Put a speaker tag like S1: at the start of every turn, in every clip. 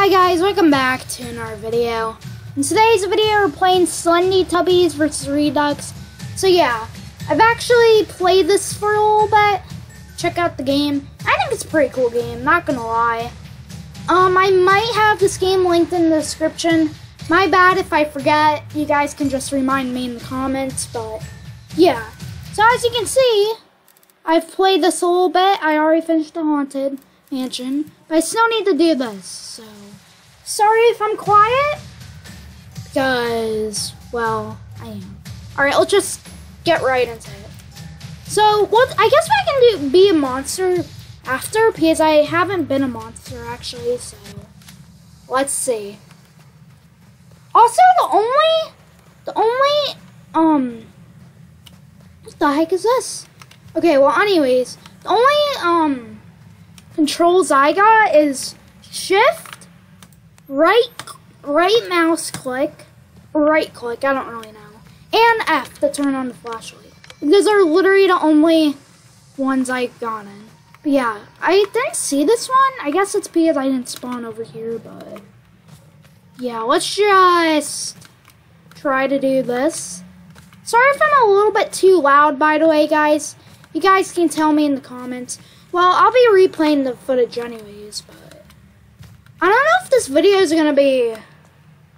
S1: Hi guys, welcome back to another video. In today's video, we're playing Slendytubbies versus Redux. So yeah, I've actually played this for a little bit. Check out the game. I think it's a pretty cool game, not gonna lie. Um, I might have this game linked in the description. My bad if I forget. You guys can just remind me in the comments, but yeah. So as you can see, I've played this a little bit. I already finished the Haunted Mansion, but I still need to do this, so sorry if I'm quiet, because, well, I am. Alright, let's just get right into it. So, what, I guess I can do, be a monster after, because I haven't been a monster, actually, so, let's see. Also, the only, the only, um, what the heck is this? Okay, well, anyways, the only, um, controls I got is shift, right, right mouse click, right click, I don't really know, and F to turn on the flashlight. Those are literally the only ones I got in. But yeah, I didn't see this one. I guess it's because I didn't spawn over here, but yeah, let's just try to do this. Sorry if I'm a little bit too loud, by the way, guys. You guys can tell me in the comments. Well, I'll be replaying the footage anyways, but I don't know if this video is gonna be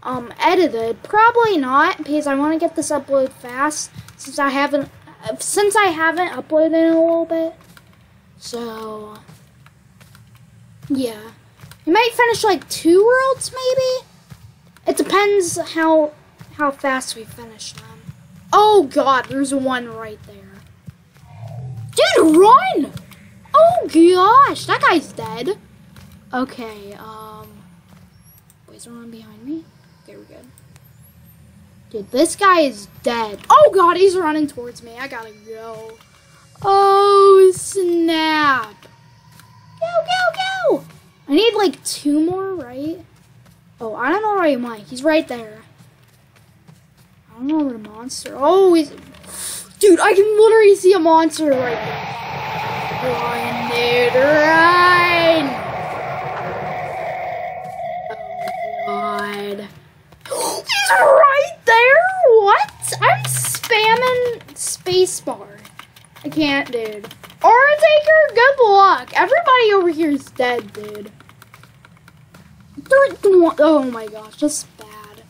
S1: um edited. Probably not, because I want to get this uploaded fast since I haven't since I haven't uploaded in a little bit. So yeah, we might finish like two worlds, maybe. It depends how how fast we finish them. Oh God, there's one right there. Dude, run! Oh gosh, that guy's dead. Okay, wait, is there one behind me? Okay, we're good. Dude, this guy is dead. Oh god, he's running towards me. I gotta go. Oh snap! Go, go, go! I need like two more, right? Oh, I don't know where he went. He's right there. I don't know where the monster. Oh, he's. Dude, I can literally see a monster right there. Run, Right there? What? I'm spamming spacebar. I can't, dude. Aura Taker, good luck. Everybody over here is dead, dude. Oh my gosh, just bad.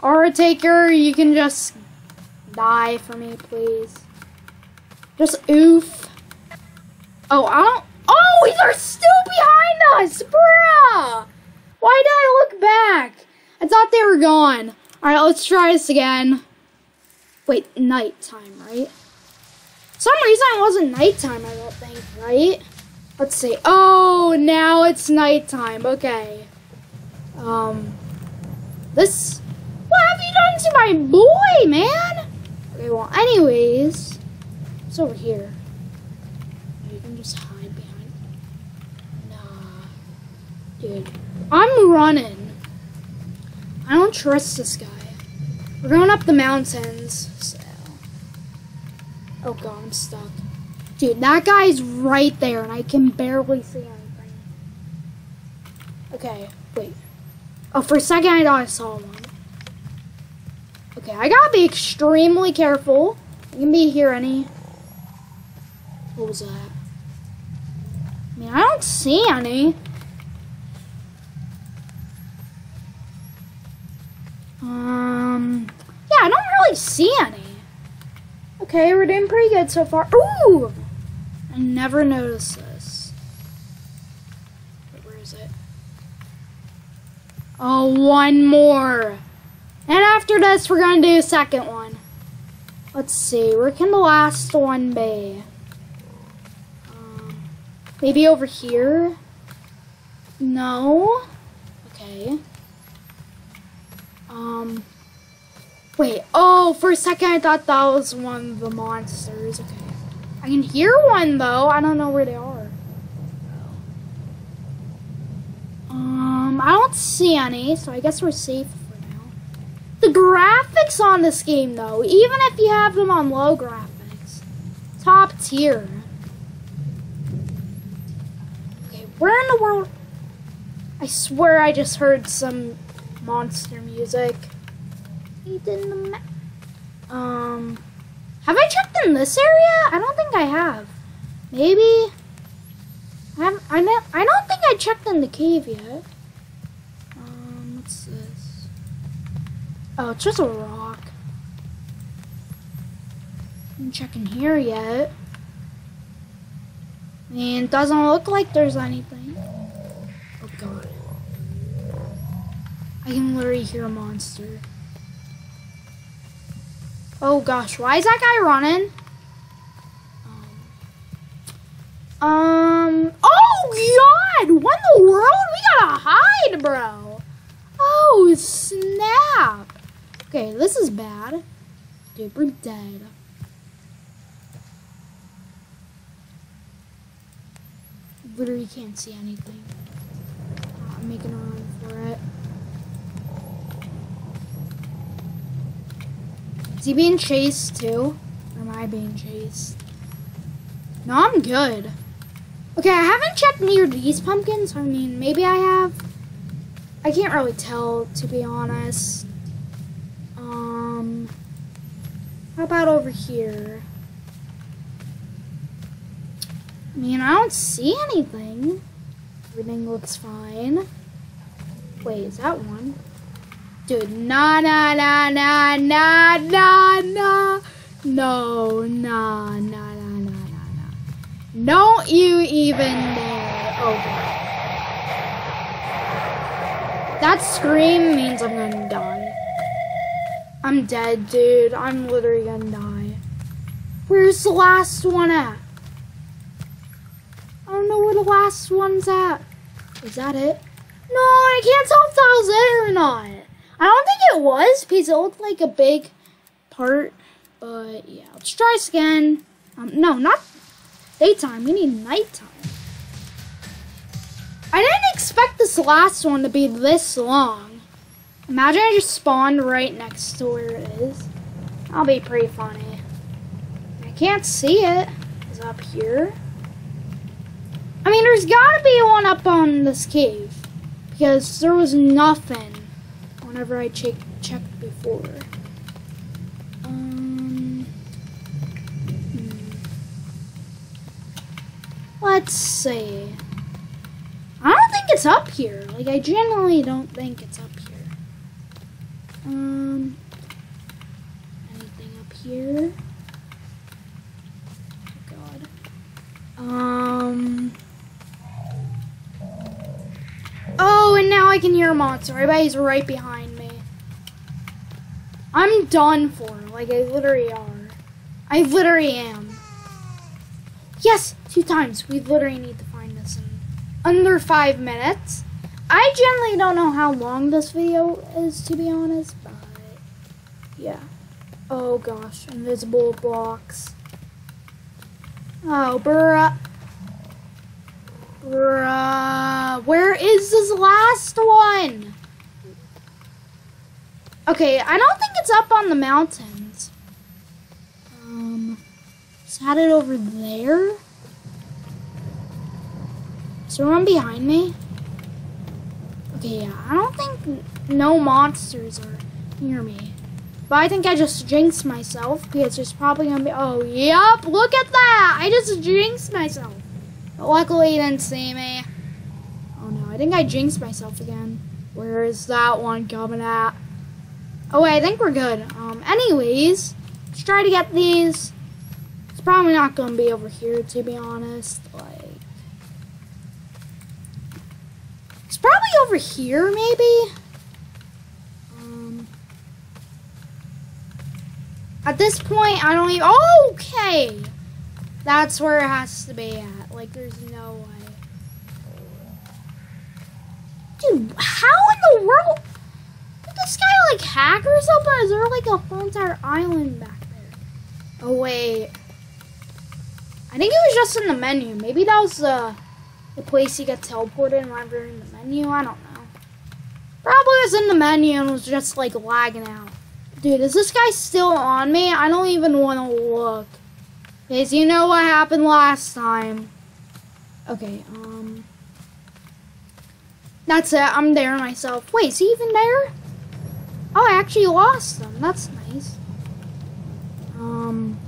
S1: Aura Taker, you can just die for me, please. Just oof. Oh, I don't. Oh, they're still behind us, bruh. Why did I look back? I thought they were gone. All right, let's try this again. Wait, nighttime, right? some reason it wasn't nighttime, I don't think, right? Let's see. Oh, now it's nighttime. Okay. Um, this. What have you done to my boy, man? Okay, well, anyways, it's over here. You can just hide behind. Nah, dude, I'm running. I don't trust this guy. We're going up the mountains, so. Oh god, I'm stuck. Dude, that guy's right there, and I can barely see anything. Okay, wait. Oh, for a second I thought I saw one. Okay, I gotta be extremely careful. I can be here any. What was that? I mean, I don't see any. Um, yeah, I don't really see any. Okay, we're doing pretty good so far. Ooh! I never noticed this. Wait, where is it? Oh, one more. And after this, we're going to do a second one. Let's see, where can the last one be? Um, maybe over here? No? Okay. Um, wait, oh, for a second I thought that was one of the monsters. Okay. I can hear one, though. I don't know where they are. Um, I don't see any, so I guess we're safe for now. the graphics on this game, though, even if you have them on low graphics, top tier. Okay, where in the world? I swear I just heard some monster music. Um, have I checked in this area? I don't think I have. Maybe. I haven't, I, not, I don't think I checked in the cave yet. Um, what's this? Oh, it's just a rock. I'm checking here yet. I mean, it doesn't look like there's anything. Oh god. I can literally hear a monster. Oh gosh, why is that guy running? Um, oh god, what in the world? We gotta hide, bro. Oh, snap. Okay, this is bad. Dude, we're dead. Literally can't see anything. I'm making a run for it. Is he being chased too? Or am I being chased? No, I'm good. Okay, I haven't checked near these pumpkins. I mean, maybe I have. I can't really tell, to be honest. Um, how about over here? I mean, I don't see anything. Everything looks fine. Wait, is that one? Dude, nah, nah, nah, nah, nah, nah, nah. No, nah, nah, nah, nah, nah, nah. Don't you even dare. Oh, god That scream means I'm gonna die. I'm dead, dude. I'm literally gonna die. Where's the last one at? I don't know where the last one's at. Is that it? No, I can't tell if that was it or not. I don't think it was because it looked like a big part. But yeah, let's try this again. Um, no, not daytime. We need nighttime. I didn't expect this last one to be this long. Imagine I just spawned right next to where it is. That'll be pretty funny. I can't see it. It's up here. I mean, there's gotta be one up on this cave. Because there was nothing whenever I check, checked before. Um, hmm. Let's see. I don't think it's up here. Like, I generally don't think it's up here. Um, anything up here? Oh, God. Um... and now I can hear a monster. He's right behind me. I'm done for. Like, I literally are. I literally am. Yes, two times. We literally need to find this in under five minutes. I generally don't know how long this video is, to be honest, but yeah. Oh gosh, invisible blocks. Oh, bruh. Bruh, where is this last one? Okay, I don't think it's up on the mountains. Um, is that it over there? Is there one behind me? Okay, yeah, I don't think no monsters are near me. But I think I just jinxed myself because there's probably gonna be, oh, yep, look at that! I just jinxed myself. But luckily he didn't see me. Oh no, I think I jinxed myself again. Where is that one coming at? Oh wait, I think we're good. Um, anyways, let's try to get these. It's probably not going to be over here, to be honest. Like, it's probably over here, maybe. Um, at this point, I don't even. Oh, okay, that's where it has to be at. Like, there's no way. Dude, how in the world? Did this guy, like, hack or something? Is there, like, a whole entire island back there? Oh, wait. I think it was just in the menu. Maybe that was uh, the place he got teleported while we in the menu. I don't know. Probably was in the menu and was just, like, lagging out. Dude, is this guy still on me? I don't even want to look. Because you know what happened last time. Okay, um... That's it. I'm there myself. Wait, is he even there? Oh, I actually lost them. That's nice. Um,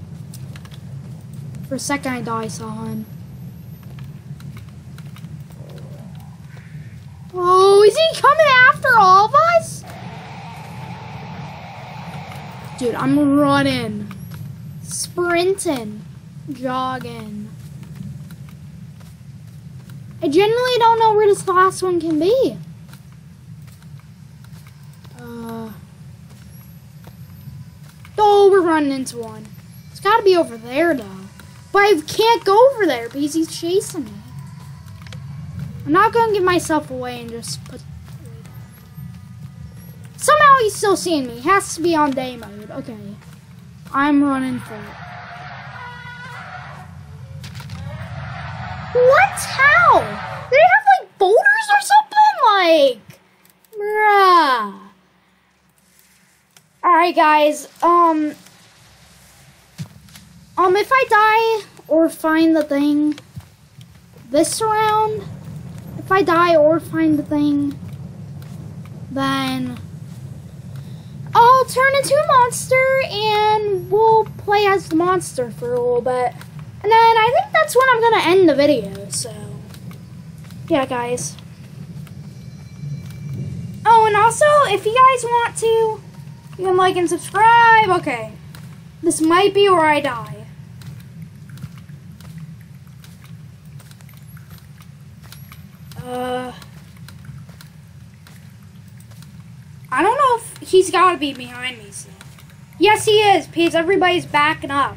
S1: for a second I thought I saw him. Oh, is he coming after all of us? Dude, I'm running, sprinting, jogging. I generally don't know where this last one can be. Uh, oh, we're running into one. It's got to be over there, though. But I can't go over there because he's chasing me. I'm not going to give myself away and just put... Somehow he's still seeing me. He has to be on day mode. Okay. I'm running for it. What? How? They have like boulders or something? Like, bruh. Alright, guys. Um, um, if I die or find the thing this round, if I die or find the thing, then I'll turn into a monster and we'll play as the monster for a little bit. And then I think that's when I'm going to end the video, so yeah, guys. Oh, and also, if you guys want to, you can like and subscribe. Okay, this might be where I die. Uh, I don't know if he's got to be behind me still. Yes, he is, because everybody's backing up.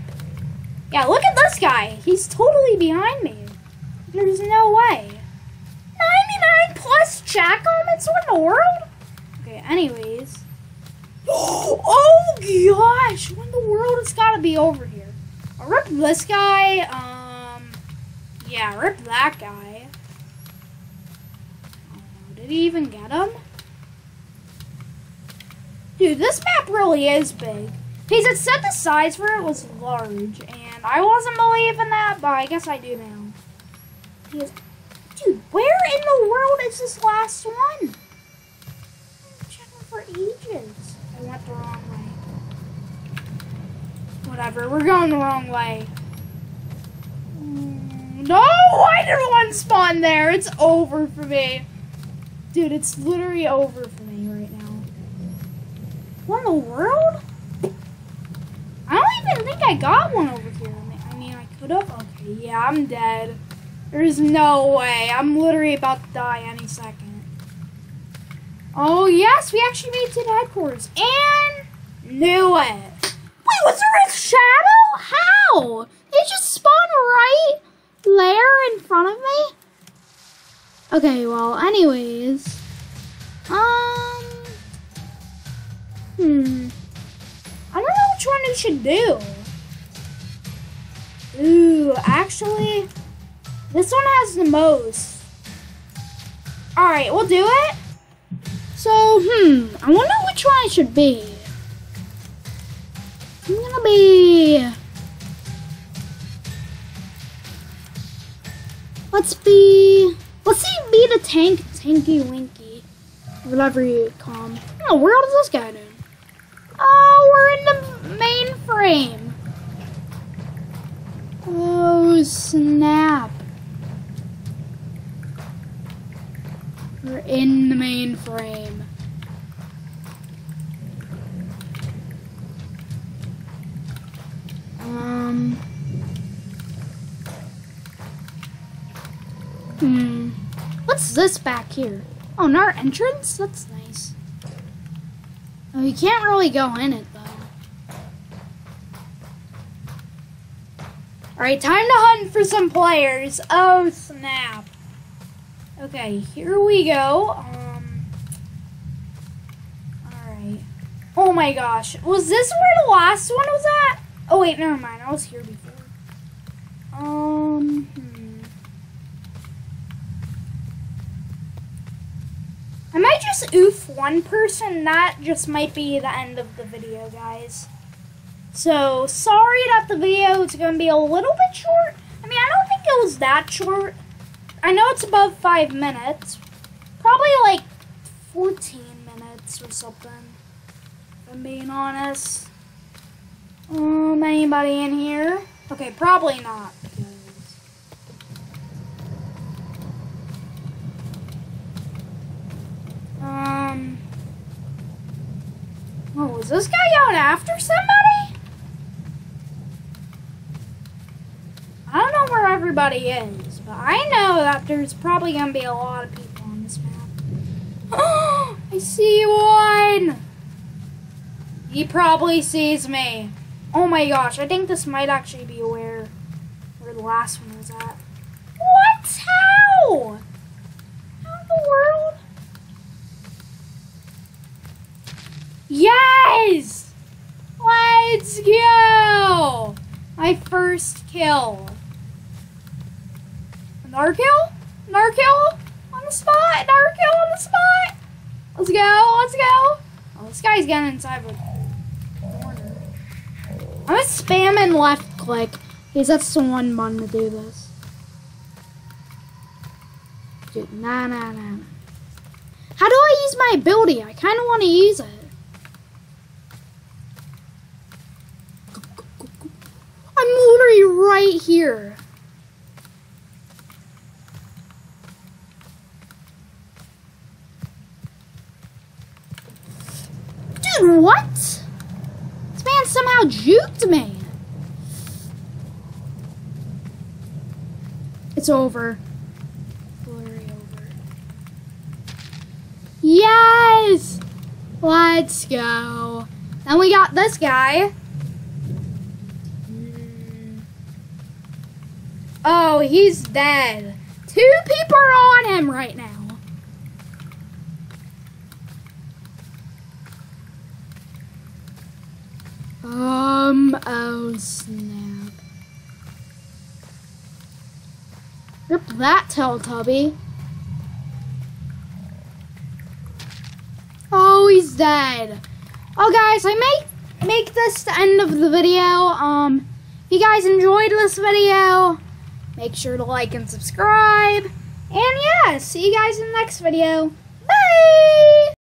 S1: Yeah, look at this guy. He's totally behind me. There's no way. 99 plus chat comments? What in the world? Okay, anyways. Gosh! What in the world? It's gotta be over here. I'll rip this guy. Um, yeah, rip that guy. Oh, did he even get him? Dude, this map really is big. Because it said the size for it was large, and I wasn't believing that, but I guess I do now. Because, dude, where in the world is this last one? I'm checking for ages. I went the wrong. Whatever, we're going the wrong way. Mm, No, why did one spawn there? It's over for me. Dude, it's literally over for me right now. What in the world? I don't even think I got one over here. I mean, I could have. Okay, yeah, I'm dead. There's no way. I'm literally about to die any second. Oh, yes, we actually made it to headquarters. And knew it. Was a shadow? How? It just spawned right there in front of me? Okay, well, anyways. Um. Hmm. I don't know which one we should do. Ooh, actually, this one has the most. Alright, we'll do it. So, hmm, I wonder which one I should be. I'm gonna be... Let's be... Let's see, be the tank, tanky winky. Whatever you call him. What in this guy doing? Oh, we're in the mainframe. Oh, snap. We're in the mainframe. Um. Hmm. What's this back here? Oh, an art entrance? That's nice. Oh, you can't really go in it, though. Alright, time to hunt for some players. Oh, snap. Okay, here we go. Um, Alright. Oh my gosh. Was this where the last one was at? Oh, wait, never mind. I was here before. Um, hmm. I might just oof one person. That just might be the end of the video, guys. So, sorry that the video is going to be a little bit short. I mean, I don't think it was that short. I know it's above five minutes. Probably like 14 minutes or something. If I'm being honest. Um, anybody in here? Okay, probably not. Um. Oh, is this guy going after somebody? I don't know where everybody is, but I know that there's probably gonna be a lot of people on this map. Oh, I see one! He probably sees me. Oh my gosh, I think this might actually be where where the last one was at. What? How? How in the world? Yes! Let's go! My first kill. Another kill? Another kill? On the spot? Another kill on the spot? Let's go, let's go. Oh, this guy's getting inside with. I'm just spamming left click because that's the one button to do this. Dude, nah, nah, nah. How do I use my ability? I kind of want to use it. I'm literally right here. Dude, what? Man juked me. It's over. Blurry over. Yes! Let's go. Then we got this guy. Hmm. Oh, he's dead. Two people are on him right now. Um, oh snap. Rip that Teletubby. Oh, he's dead. Oh, guys, I may make this the end of the video. Um, if you guys enjoyed this video, make sure to like and subscribe. And yeah, see you guys in the next video. Bye!